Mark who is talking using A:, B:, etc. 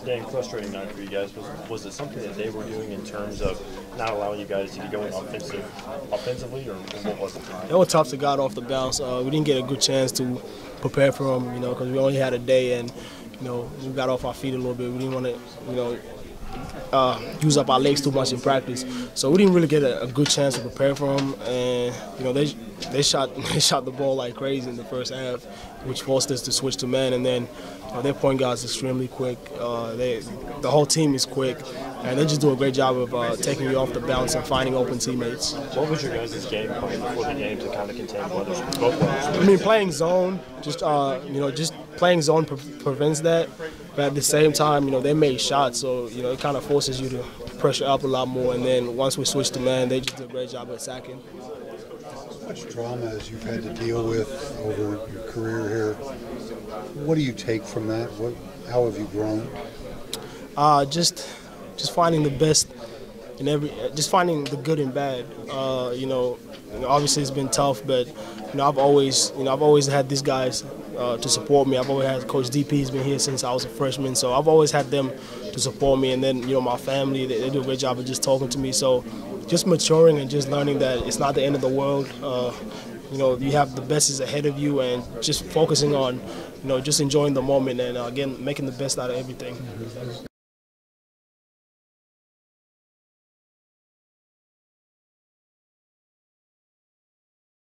A: Deng, frustrating night for you guys. Was, was it something that they were doing in terms of not allowing you guys to get going offensive, offensively, or what was it?
B: It was tough to get off the bounce. Uh, we didn't get a good chance to prepare for them, you know, because we only had a day and, you know, we got off our feet a little bit. We didn't want to, you know, uh, use up our legs too much in practice. So we didn't really get a, a, good chance to prepare for them. And you know they they shot they shot the ball like crazy in the first half, which forced us to switch to men. And then uh, their point guard is extremely quick. Uh, they the whole team is quick, and they just do a great job of uh, taking you off the bounce and finding open teammates.
A: What was your guys' game plan before the game to kind of contain both?
B: I mean, playing zone, just uh, you know, just playing zone pre prevents that. But at the same time, you know, they made shots, so you know, it kind of forces you to pressure up a lot more. And then once we switched to man, they just did a great job at sacking.
C: Much drama as you've had to deal with over your career here. What do you take from that? What, how have you grown?
B: Uh, just, just finding the best in every, just finding the good and bad. Uh, you know, obviously it's been tough, but you know, I've always, you know, I've always had these guys uh, to support me. I've always had Coach DP. He's been here since I was a freshman, so I've always had them to support me. And then, you know, my family, they, they do a great job of just talking to me. So just maturing and just learning that it's not the end of the world. Uh, you know, you have the best is ahead of you, and just focusing on, you know, just enjoying the moment and uh, again making the best out of everything.